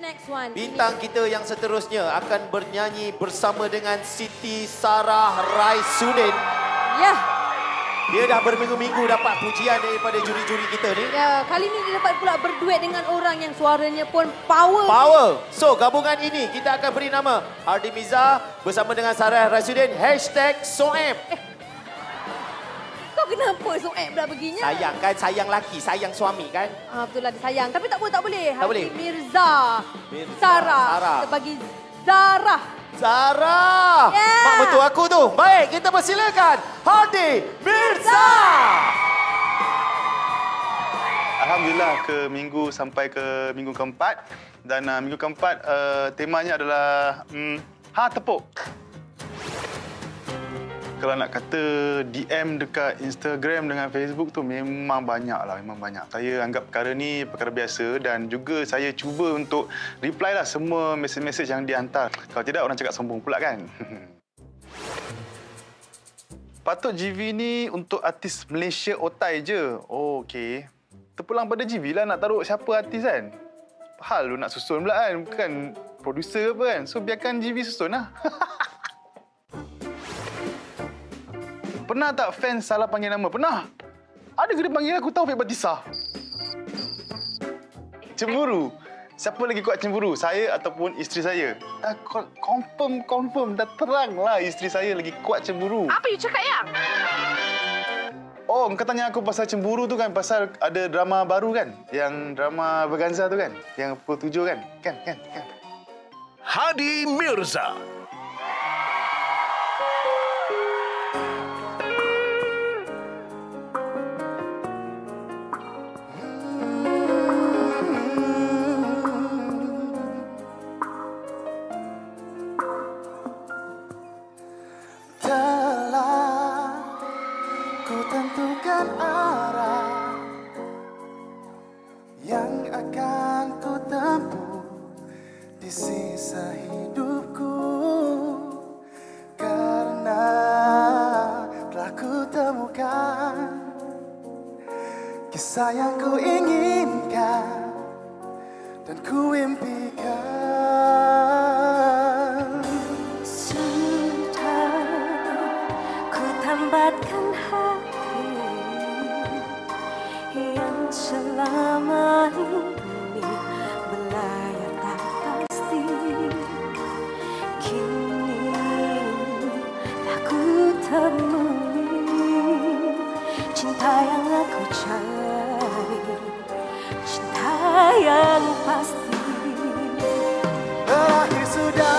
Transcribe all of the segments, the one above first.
the next one. Bintang kita yang seterusnya akan bernyanyi bersama dengan Siti Sarah Raisuddin. Ya. Dia dah berminggu-minggu dapat pujian daripada juri-juri kita ni. Ya, kali ini dia dapat pula berduet dengan orang yang suaranya pun power. Power. So, gabungan ini kita akan beri nama Hardi Miza bersama dengan Sarah Raisuddin. Hashtag Soem. Eh, kenapa so pula begini? Sayang kan, sayang laki, sayang suami kan. Ah, betul lah sayang. Tapi tak boleh, tak boleh. Tak boleh? Mirza. Mirza, Sarah. Sarah. Kita bagi Zarah. Sarah. Yeah. Mak mentua aku tu. Baik, kita persilakan Hardi Mirza. Alhamdulillah ke minggu sampai ke minggu keempat dan uh, minggu keempat uh, temanya adalah um, ha tepuk. Kalau nak kata DM dekat Instagram dengan Facebook tu memang banyak lah, memang banyak. Saya anggap perkara ni perkara biasa dan juga saya cuba untuk reply lah semua mesej-mesej yang dihantar. Kalau tidak orang cakap sombong pula kan. Patut GV ni untuk artis Malaysia otai je. Oh, okey. Terpulang pada GV lah nak taruh siapa artis kan. Hal lu nak susun pula kan. Bukan producer apa kan. So biarkan GV susun lah. Pernah tak fans salah panggil nama? Pernah. Ada ke dia panggil aku Taufik Batisa? Cemburu. Siapa lagi kuat cemburu? Saya ataupun isteri saya? Dah con- confirm, confirm. Dah terang lah isteri saya lagi kuat cemburu. Apa you cakap yang? Oh, kau tanya aku pasal cemburu tu kan pasal ada drama baru kan? Yang drama Berganza tu kan? Yang pukul tujuh kan? Kan, kan, kan. Hadi Mirza. Yang ku inginkan dan ku impikan. Sudah ku tambatkan hati yang selama ini sudah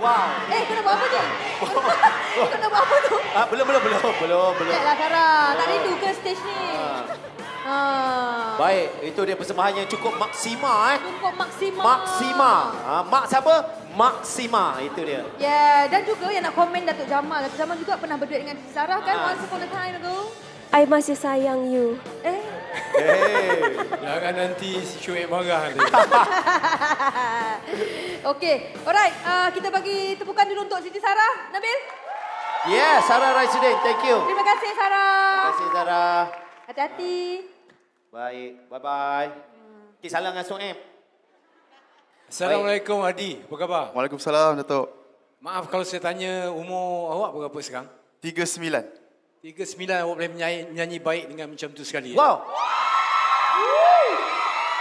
buat apa ni? Kau nak buat apa tu? Ah, belum, belum, belum, belum, belum. Sekejap lah Sarah. Tak rindu ke stage ni? Ha. Baik, itu dia persembahan yang cukup maksima eh. Cukup maksima. Maksima. Ha, mak siapa? Maksima, itu dia. Yeah, dan juga yang nak komen Datuk Jamal. Datuk Jamal juga pernah berduet dengan Sarah kan? Ah. Once upon a time ago. I masih sayang you. Eh, Hey. Jangan nanti si Syuib marah nanti. Okey. Alright, uh, kita bagi tepukan dulu untuk Siti Sarah. Nabil? Yeah, Sarah Raisudin, thank you. Terima kasih Sarah. Terima kasih Sarah. Hati-hati. Baik, bye-bye. Okay, salam dengan Soeb. Assalamualaikum Adi, apa khabar? Waalaikumsalam, Datuk. Maaf kalau saya tanya umur awak berapa sekarang? 39. 39 awak boleh menyanyi, menyanyi baik dengan macam tu sekali. Wow.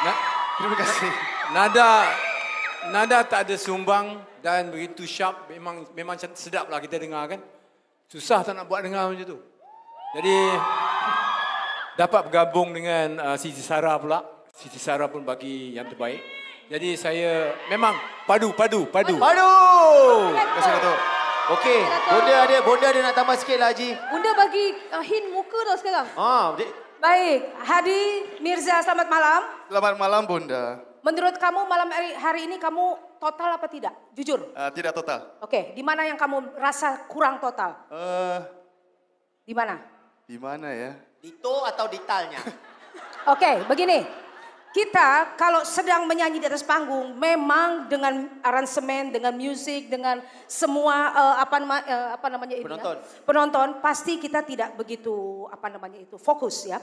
Na, Terima kasih. nada nada tak ada sumbang dan begitu sharp memang memang sedap lah kita dengar kan. Susah tak nak buat dengar macam tu. Jadi dapat bergabung dengan uh, Siti Sarah pula. Siti Sarah pun bagi yang terbaik. Jadi saya memang padu padu padu. Aduh. Terima kasih, Datuk. Okey, bonda ada, bonda ada nak tambah sikit lah Haji. Bunda bagi uh, hint muka tau sekarang. Ah, dek. Baik, Hadi Mirza selamat malam. Selamat malam, Bunda. Menurut kamu malam hari, hari ini kamu total apa tidak? Jujur. Uh, tidak total. Oke, di mana yang kamu rasa kurang total? Uh, Di mana? di mana ya? Dito atau ditalnya? Oke, begini. Kita kalau sedang menyanyi di atas panggung, memang dengan aransemen, dengan musik, dengan semua eh, apa nama eh, apa namanya ini ya, Penonton. penonton, pasti kita tidak begitu apa namanya itu fokus ya.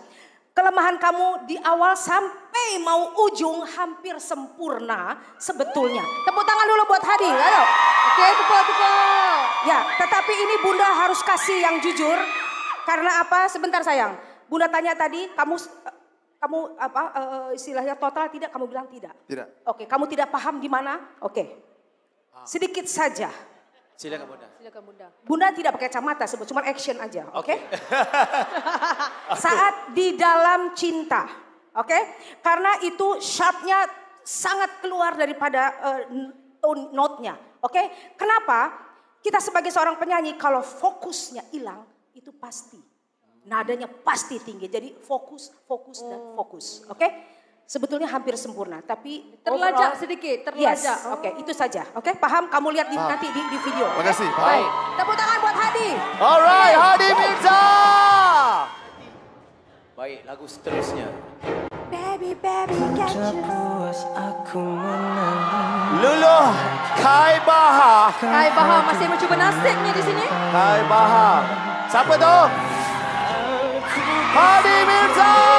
Kelemahan kamu di awal sampai mau ujung hampir sempurna sebetulnya. Tepuk tangan dulu buat Hadi, ayo. Okey, tepuk, tepuk. Ya, tetapi ini Bunda harus kasih yang jujur. Karena apa? Sebentar sayang. Bunda tanya tadi, kamu kamu apa eh, istilahnya total tidak? Kamu bilang tidak. Tidak. Oke, kamu tidak paham di mana? Oke. Sedikit saja. Silakan bonda. Silakan Bunda. Bunda tidak pakai kacamata, sebut cuma action aja, oke? Saat di dalam cinta, oke? Karena itu sharpnya sangat keluar daripada tone note-nya, oke? Kenapa? Kita sebagai seorang penyanyi kalau fokusnya hilang itu pasti nadanya pasti tinggi. Jadi fokus, fokus dan fokus, oke? Sebetulnya hampir sempurna, tapi Terlajak overall- sedikit, Yes, terlajak. oke itu saja, oke? Paham? Kamu lihat di, nanti di, di video. Terima kasih. Baik, tepuk tangan buat Hadi. Alright, Hadi Mirza. Baik, lagu seterusnya. Baby, baby, get you. Luluh Kai Baha. Hai Bahar masih mencuba nasibnya di sini. Kai Baha. Siapa tu? Hadi Mirza.